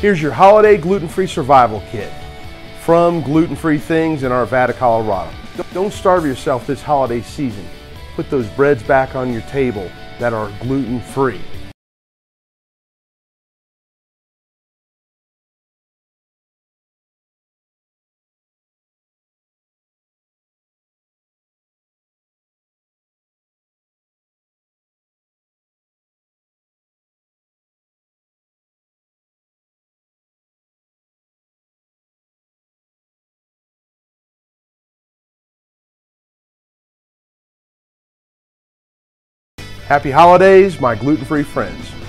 Here's your holiday gluten-free survival kit from Gluten Free Things in Arvada, Colorado. Don't starve yourself this holiday season. Put those breads back on your table that are gluten-free. Happy holidays, my gluten-free friends.